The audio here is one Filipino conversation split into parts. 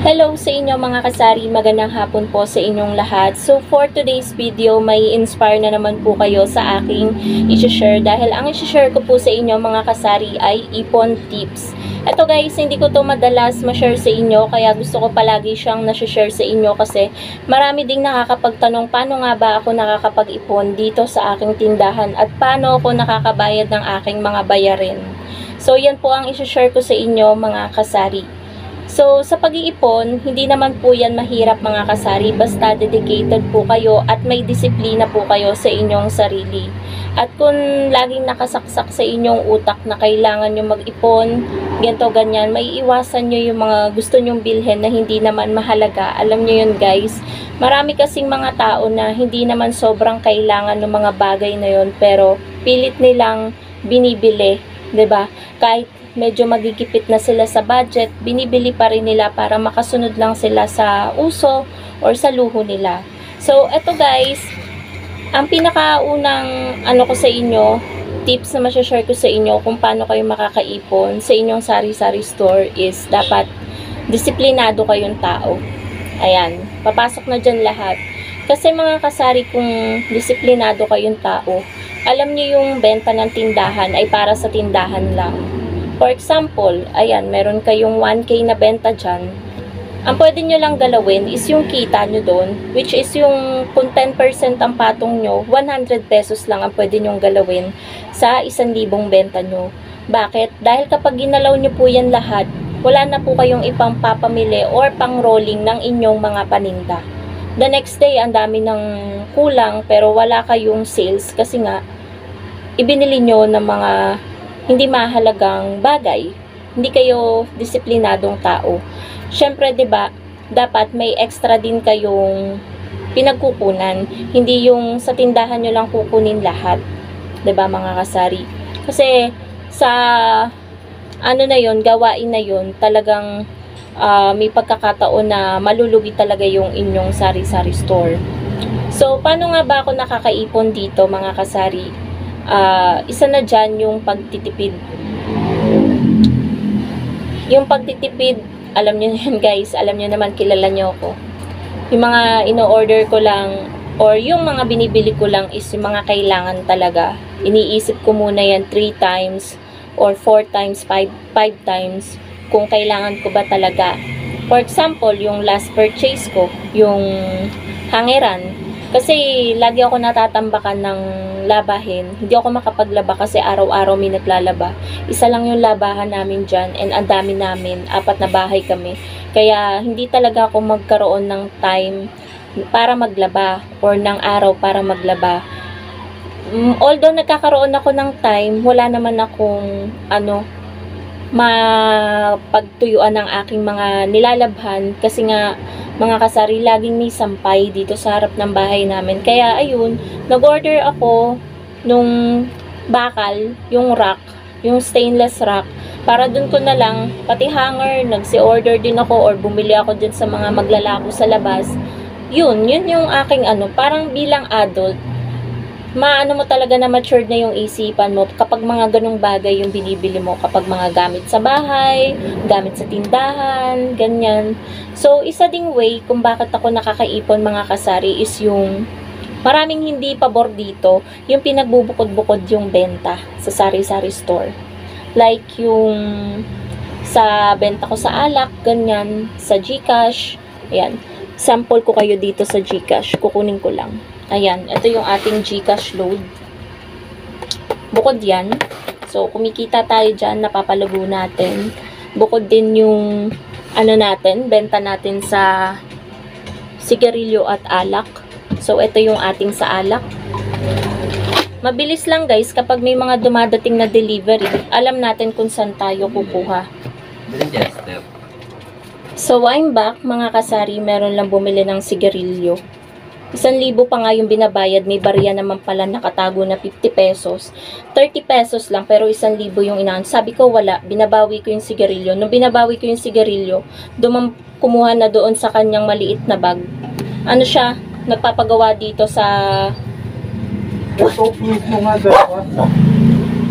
Hello sa inyo mga kasari, magandang hapon po sa inyong lahat. So for today's video, may inspire na naman po kayo sa aking isi-share dahil ang isi-share ko po sa inyo mga kasari ay ipon tips. Ito guys, hindi ko to madalas ma-share sa inyo kaya gusto ko palagi siyang na-share sa inyo kasi marami ding nakakapagtanong paano nga ba ako nakakapag-ipon dito sa aking tindahan at paano ako nakakabayad ng aking mga bayarin. So yan po ang isi-share ko sa inyo mga kasari. So, sa pag-iipon, hindi naman po yan mahirap mga kasari, basta dedicated po kayo at may disiplina po kayo sa inyong sarili. At kung laging nakasaksak sa inyong utak na kailangan nyo mag-ipon, ganito ganyan, may iwasan nyo yung mga gusto nyong bilhin na hindi naman mahalaga. Alam nyo yun guys, marami kasing mga tao na hindi naman sobrang kailangan ng mga bagay na yun, pero pilit nilang binibili, 'di ba? Kahit medyo magigipit na sila sa budget, binibili pa rin nila para makasunod lang sila sa uso or sa luho nila. So, eto guys, ang pinakaunang ano ko sa inyo, tips na share ko sa inyo kung paano kayo makakaipon sa inyong sari-sari store is dapat disiplinado kayong tao. Ayan, papasok na dyan lahat. Kasi mga kasari kung disiplinado kayong tao, alam niyo yung benta ng tindahan ay para sa tindahan lang For example, ayan, meron kayong 1K na benta dyan. Ang pwede nyo lang galawin is yung kita nyo doon, which is yung kung 10% ang patong nyo, 100 pesos lang ang pwede nyong galawin sa 1,000 benta nyo. Bakit? Dahil kapag ginalaw nyo po yan lahat, wala na po kayong ipang papamili or pang rolling ng inyong mga paninda. The next day, ang dami ng kulang pero wala kayong sales kasi nga, ibinili nyo ng mga hindi mahalagang bagay. Hindi kayo disiplinadong tao. Syempre, 'di ba? Dapat may extra din kayong pinagkukunan. Hindi yung sa tindahan nyo lang kukunin lahat. 'Di ba mga kasari? Kasi sa ano na yon gawain na yon talagang uh, may pagkakataon na malulugi talaga yung inyong sari-sari store. So, paano nga ba ako nakakaipon dito mga kasari? Uh, isa na dyan yung pagtitipid. Yung pagtitipid, alam niyo yan guys, alam niyo naman, kilala niyo ako. Yung mga ino-order ko lang, or yung mga binibili ko lang is yung mga kailangan talaga. Iniisip ko muna yan 3 times, or 4 times, 5, 5 times, kung kailangan ko ba talaga. For example, yung last purchase ko, yung hangeran, kasi lagi ako natatambakan ng labahin. Hindi ako makapaglaba kasi araw-araw may naglalaba. Isa lang yung labahan namin dyan and ang dami namin. Apat na bahay kami. Kaya hindi talaga ako magkaroon ng time para maglaba or ng araw para maglaba. Mm, although nagkakaroon ako ng time, wala naman akong ano, mapagtuyuan ng aking mga nilalabhan kasi nga mga kasari laging may sampay dito sa harap ng bahay namin. Kaya ayun, nag-order ako nung bakal, yung rack, yung stainless rack para dun ko na lang pati hanger, nagsi-order din ako or bumili ako dyan sa mga maglalako sa labas. Yun, yun yung aking ano, parang bilang adult, maano mo talaga na matured na yung isipan mo kapag mga ganong bagay yung binibili mo kapag mga gamit sa bahay, gamit sa tindahan, ganyan. So, isa ding way kung bakit ako nakakaipon mga kasari is yung maraming hindi pabor dito, yung pinagbubukod-bukod yung benta sa sari-sari store. Like yung sa benta ko sa alak, ganyan, sa Gcash, ayan. Sample ko kayo dito sa Gcash, kukunin ko lang. Ayan, ito yung ating Gcash load. Bukod yan. So, kumikita tayo dyan, napapalago natin. Bukod din yung, ano natin, benta natin sa sigarilyo at alak. So, ito yung ating sa alak. Mabilis lang guys, kapag may mga dumadating na delivery, alam natin kung saan tayo kukuha. So, I'm back mga kasari, meron lang bumili ng sigarilyo. Isang libo pa nga yung binabayad, may barya naman pala nakatago na 50 pesos. 30 pesos lang, pero isang libo yung inaan. Sabi ko wala, binabawi ko yung sigarilyo. Nung binabawi ko yung sigarilyo, dumam, kumuha na doon sa kanyang maliit na bag. Ano siya, nagpapagawa dito sa...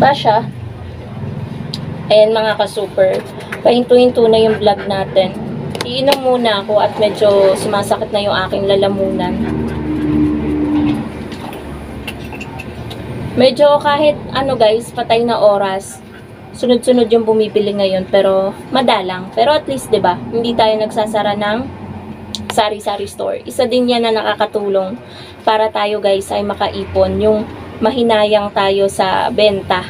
Ba siya? Ayan mga ka-super. Pahinto-hinto na yung vlog natin. Iinom muna ako at medyo sumasakit na yung aking lalamunan. Medyo kahit ano guys, patay na oras, sunod-sunod yung bumibili ngayon pero madalang. Pero at least 'di ba, hindi tayo nagsasara ng sari-sari store. Isa din 'yan na nakakatulong para tayo guys ay makaipon yung mahinayang tayo sa benta.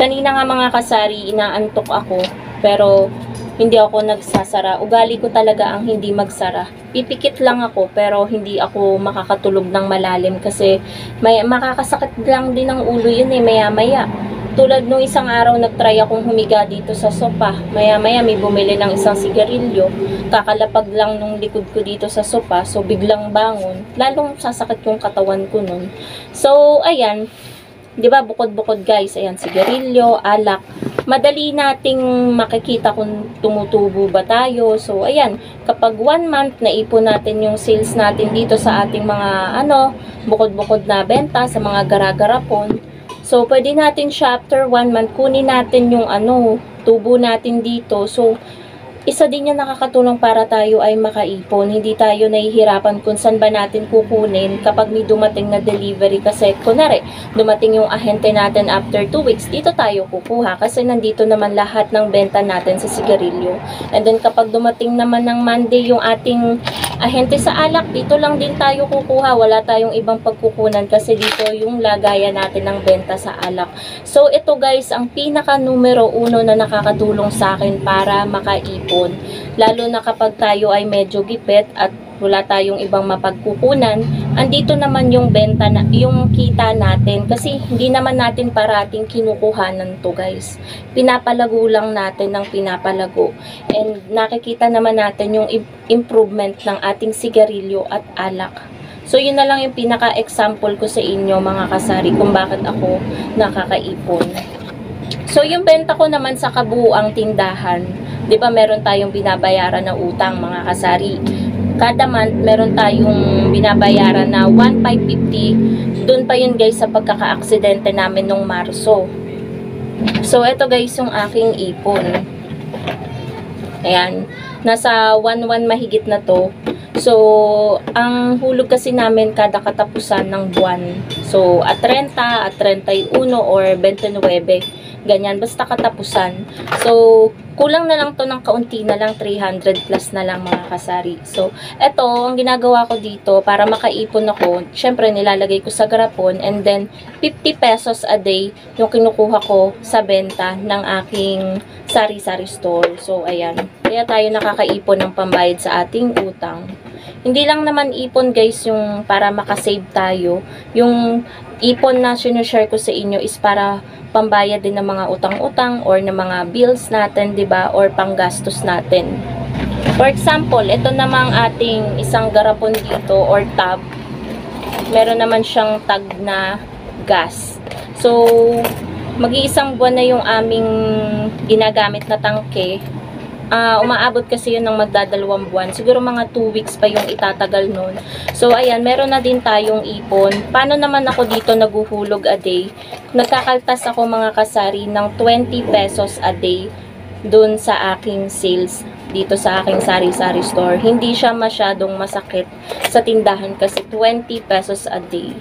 Kanina nga mga kasari, inaantok ako pero hindi ako nagsasara. Ugali ko talaga ang hindi magsara. Pipikit lang ako pero hindi ako makakatulog ng malalim kasi may makakasakit lang din ang ulo yun eh maya-maya. Tulad nung isang araw nagtry akong humiga dito sa sopa. Maya-maya may bumili ng isang sigarilyo. Kakalapag lang nung likod ko dito sa sopa. So biglang bangon. Lalong sasakit yung katawan ko nun. So ayan. 'Di ba bukod-bukod guys, ayan sigarilyo, alak. Madali nating makikita kung tumutubo ba tayo. So ayan, kapag one month na ipon natin yung sales natin dito sa ating mga ano, bukod-bukod na benta sa mga gara-garapon. So pwede natin after one month kunin natin yung ano, tubo natin dito. So isa din yan nakakatulong para tayo ay makaipon. Hindi tayo nahihirapan kung saan ba natin kukunin kapag may dumating na delivery. Kasi, kunwari, dumating yung ahente natin after 2 weeks, dito tayo kukuha. Kasi nandito naman lahat ng benta natin sa sigarilyo. And then, kapag dumating naman ng Monday yung ating ahente sa alak, dito lang din tayo kukuha. Wala tayong ibang pagkukunan kasi dito yung lagayan natin ng benta sa alak. So, ito guys, ang pinaka numero uno na nakakatulong sa akin para makaipon ipon. Lalo na kapag tayo ay medyo gipit at wala tayong ibang mapagkukunan, andito naman yung benta na, yung kita natin kasi hindi naman natin parating kinukuhanan to guys. Pinapalago lang natin ng pinapalago. And nakikita naman natin yung improvement ng ating sigarilyo at alak. So, yun na lang yung pinaka-example ko sa inyo mga kasari kung bakit ako nakakaipon. So, yung benta ko naman sa kabuuang tindahan, 'di ba meron tayong binabayaran na utang mga kasari. Kada month meron tayong binabayaran na 1,550. Doon pa yun guys sa pagkaka-aksidente namin nung Marso. So ito guys yung aking ipon. Ayan, nasa 1,1 mahigit na to. So, ang hulog kasi namin kada katapusan ng buwan. So, at 30, at 31 or 29 ganyan, basta katapusan. So, kulang na lang to ng kaunti na lang, 300 plus na lang mga kasari. So, eto, ang ginagawa ko dito, para makaipon ako, syempre nilalagay ko sa garapon, and then, 50 pesos a day yung kinukuha ko sa benta ng aking sari-sari store. So, ayan. Kaya tayo nakakaipon ng pambayad sa ating utang. Hindi lang naman ipon guys yung para makasave tayo. Yung ipon na sinishare ko sa inyo is para pambayad din ng mga utang-utang or ng mga bills natin, 'di ba? Or panggastos natin. For example, ito namang ating isang garapon dito or tab. Meron naman siyang tag na gas. So, mag-iisang buwan na yung aming ginagamit na tangke uh, umaabot kasi yun ng magdadalawang buwan. Siguro mga 2 weeks pa yung itatagal nun. So, ayan, meron na din tayong ipon. Paano naman ako dito naguhulog a day? Nagkakaltas ako mga kasari ng 20 pesos a day dun sa aking sales dito sa aking sari-sari store. Hindi siya masyadong masakit sa tindahan kasi 20 pesos a day.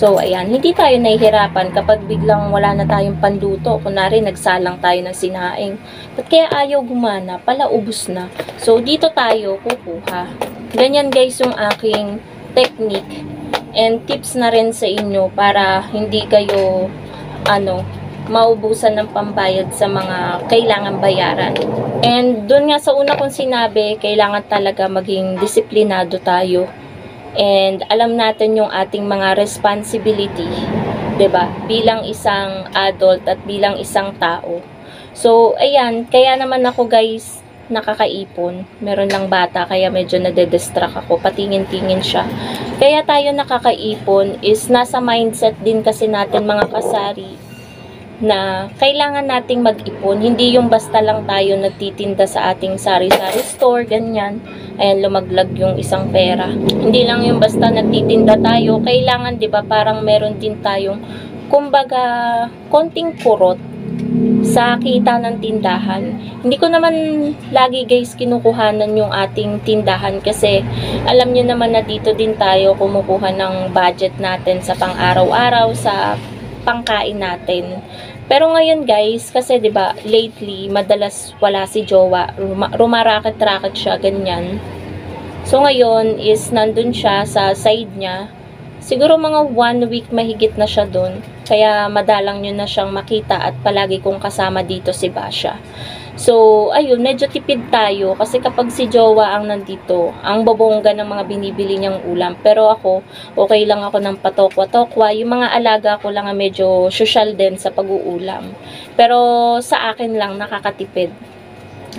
So, ayan, hindi tayo nahihirapan kapag biglang wala na tayong panduto. Kunwari, nagsalang tayo ng sinaing. At kaya ayaw gumana, pala ubus na. So, dito tayo kukuha. Ganyan guys yung aking technique and tips na rin sa inyo para hindi kayo, ano, maubusan ng pambayad sa mga kailangan bayaran. And doon nga sa una kong sinabi, kailangan talaga maging disiplinado tayo and alam natin yung ating mga responsibility, 'di ba? Bilang isang adult at bilang isang tao. So, ayan, kaya naman ako guys nakakaipon. Meron lang bata kaya medyo nade-distract ako. Patingin-tingin siya. Kaya tayo nakakaipon is nasa mindset din kasi natin mga kasari na kailangan nating mag-ipon. Hindi yung basta lang tayo nagtitinda sa ating sari-sari store, ganyan. Ayan, lumaglag yung isang pera. Hindi lang yung basta nagtitinda tayo. Kailangan, di ba, parang meron din tayong, kumbaga, konting kurot sa kita ng tindahan. Hindi ko naman lagi guys kinukuhanan yung ating tindahan kasi alam nyo naman na dito din tayo kumukuha ng budget natin sa pang-araw-araw, sa pangkain natin. Pero ngayon guys, kasi 'di ba lately madalas wala si Jowa, Ruma- rumarakit-rakit siya ganyan. So ngayon is nandun siya sa side niya. Siguro mga one week mahigit na siya doon. Kaya madalang nyo na siyang makita at palagi kong kasama dito si Basha. So, ayun, medyo tipid tayo kasi kapag si Jowa ang nandito, ang bobongga ng mga binibili niyang ulam. Pero ako, okay lang ako ng patokwa-tokwa. Yung mga alaga ko lang ang medyo social din sa pag-uulam. Pero sa akin lang, nakakatipid.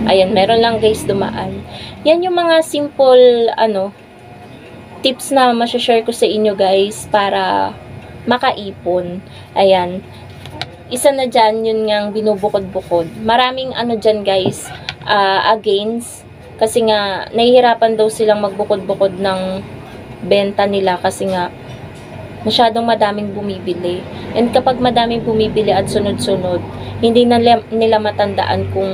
Ayan, meron lang guys dumaan. Yan yung mga simple, ano, tips na masashare ko sa inyo guys para makaipon. Ayan. Isa na dyan, yun ngang binubukod-bukod. Maraming ano dyan guys, ah, against. Kasi nga, nahihirapan daw silang magbukod-bukod ng benta nila kasi nga, masyadong madaming bumibili. And kapag madaming bumibili at sunod-sunod, hindi na nila matandaan kung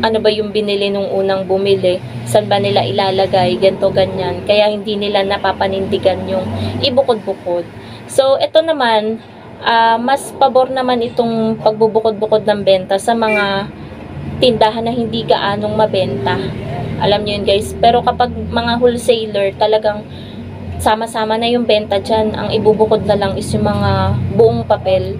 ano ba yung binili nung unang bumili, saan ba nila ilalagay, ganto ganyan. Kaya hindi nila napapanindigan yung ibukod-bukod. So, ito naman, ah, mas pabor naman itong pagbubukod-bukod ng benta sa mga tindahan na hindi gaanong mabenta. Alam niyo yun guys. Pero kapag mga wholesaler, talagang sama-sama na yung benta dyan. Ang ibubukod na lang is yung mga buong papel.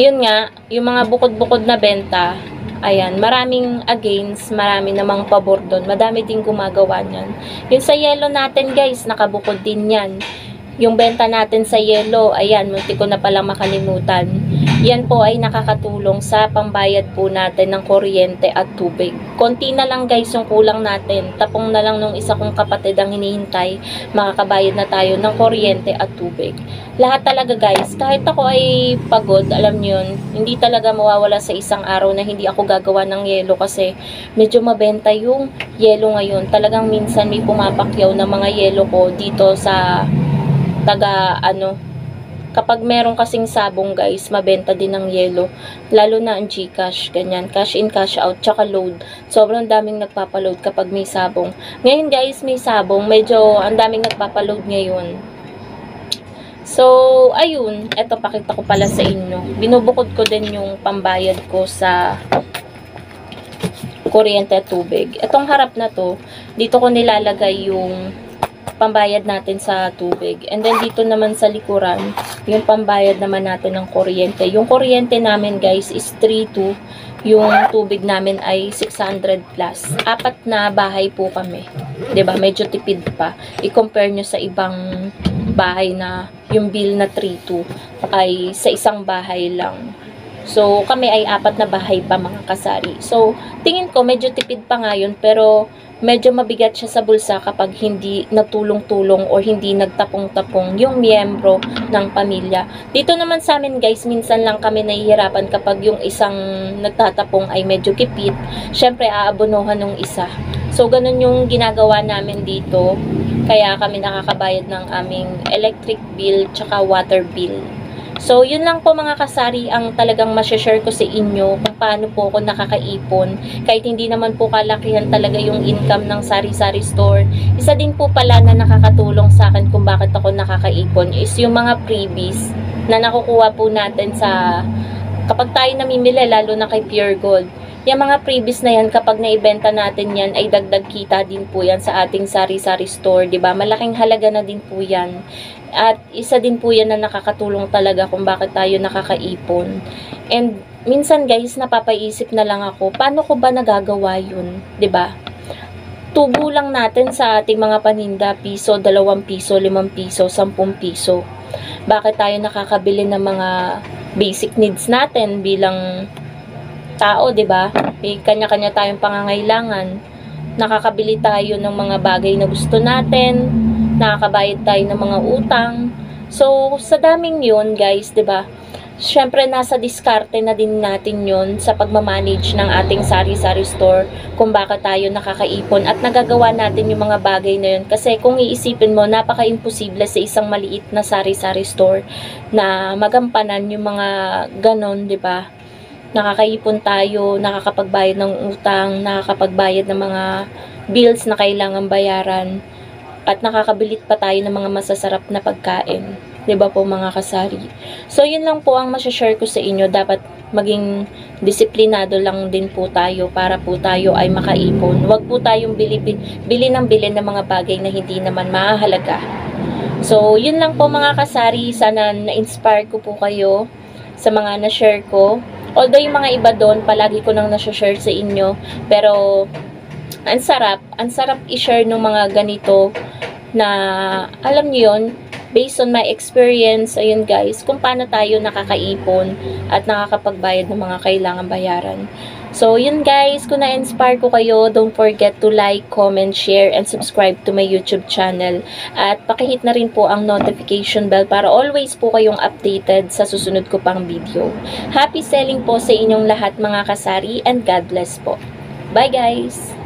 Yun nga, yung mga bukod-bukod na benta, ayan, maraming against, marami namang pabor doon. Madami din gumagawa niyan. Yung sa yellow natin guys, nakabukod din yan. Yung benta natin sa yellow, ayan, munti ko na palang makalimutan. Yan po ay nakakatulong sa pambayad po natin ng kuryente at tubig. Konti na lang guys yung kulang natin. Tapong na lang nung isa kong kapatid ang hinihintay, makakabayad na tayo ng kuryente at tubig. Lahat talaga guys, kahit ako ay pagod, alam nyo yun, hindi talaga mawawala sa isang araw na hindi ako gagawa ng yelo kasi medyo mabenta yung yelo ngayon. Talagang minsan may pumapakyaw ng mga yelo ko dito sa taga ano kapag meron kasing sabong guys, mabenta din ng yelo. Lalo na ang Gcash, ganyan. Cash in, cash out, tsaka load. Sobrang daming nagpapaload kapag may sabong. Ngayon guys, may sabong. Medyo ang daming nagpapaload ngayon. So, ayun. Eto, pakita ko pala sa inyo. Binubukod ko din yung pambayad ko sa kuryente at tubig. Etong harap na to, dito ko nilalagay yung pambayad natin sa tubig. And then dito naman sa likuran, yung pambayad naman natin ng kuryente. Yung kuryente namin guys is 3.2. Yung tubig namin ay 600 plus. Apat na bahay po kami. ba Medyo tipid pa. I-compare nyo sa ibang bahay na yung bill na 3.2 ay sa isang bahay lang. So, kami ay apat na bahay pa mga kasari. So, tingin ko medyo tipid pa ngayon pero medyo mabigat siya sa bulsa kapag hindi nagtulong-tulong or hindi nagtapong-tapong yung miyembro ng pamilya. Dito naman sa amin guys, minsan lang kami nahihirapan kapag yung isang nagtatapong ay medyo kipit. Siyempre, aabonohan ng isa. So, ganun yung ginagawa namin dito. Kaya kami nakakabayad ng aming electric bill tsaka water bill. So, yun lang po mga kasari ang talagang masashare ko sa inyo kung paano po ako nakakaipon. Kahit hindi naman po kalakihan talaga yung income ng sari-sari store. Isa din po pala na nakakatulong sa akin kung bakit ako nakakaipon is yung mga freebies na nakukuha po natin sa kapag tayo namimili lalo na kay Pure Gold. Yung mga freebies na yan, kapag naibenta natin yan, ay dagdag kita din po yan sa ating sari-sari store, ba Malaking halaga na din po yan. At isa din po yan na nakakatulong talaga kung bakit tayo nakakaipon. And minsan guys, napapaisip na lang ako, paano ko ba nagagawa yun? ba Tubo lang natin sa ating mga paninda, piso, dalawang piso, limang piso, sampung piso. Bakit tayo nakakabili ng mga basic needs natin bilang tao, 'di ba? May kanya-kanya tayong pangangailangan. Nakakabili tayo ng mga bagay na gusto natin, nakakabayad tayo ng mga utang. So, sa daming 'yun, guys, 'di ba? Syempre, nasa diskarte na din natin yon sa pagmamanage ng ating sari-sari store kung bakit tayo nakakaipon at nagagawa natin yung mga bagay na yun. Kasi kung iisipin mo, napaka-imposible sa isang maliit na sari-sari store na magampanan yung mga ganon, ba? Nakakaipon tayo, nakakapagbayad ng utang, nakakapagbayad ng mga bills na kailangan bayaran, at nakakabilit pa tayo ng mga masasarap na pagkain. ba po mga kasari? So, yun lang po ang masashare ko sa inyo. Dapat maging disiplinado lang din po tayo para po tayo ay makaipon. Huwag po tayong bili, bili ng bili ng mga bagay na hindi naman mahalaga. So, yun lang po mga kasari. Sana na-inspire ko po kayo sa mga na-share ko. Although yung mga iba doon, palagi ko nang na-share sa inyo. Pero, ang sarap. Ang sarap i-share ng mga ganito na, alam niyo yun, based on my experience, ayun guys, kung paano tayo nakakaipon at nakakapagbayad ng mga kailangan bayaran. So, yun guys, kung na-inspire ko kayo, don't forget to like, comment, share, and subscribe to my YouTube channel. At pakihit na rin po ang notification bell para always po kayong updated sa susunod ko pang video. Happy selling po sa inyong lahat mga kasari and God bless po. Bye guys!